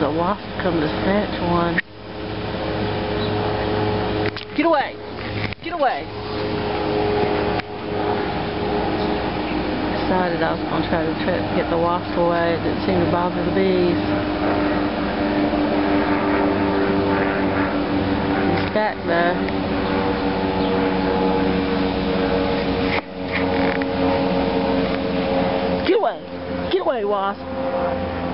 the wasp come to snatch one. Get away! Get away! Decided I was going to try to get the wasp away. It didn't seem to bother the bees. He's back there. Get away! Get away, wasp!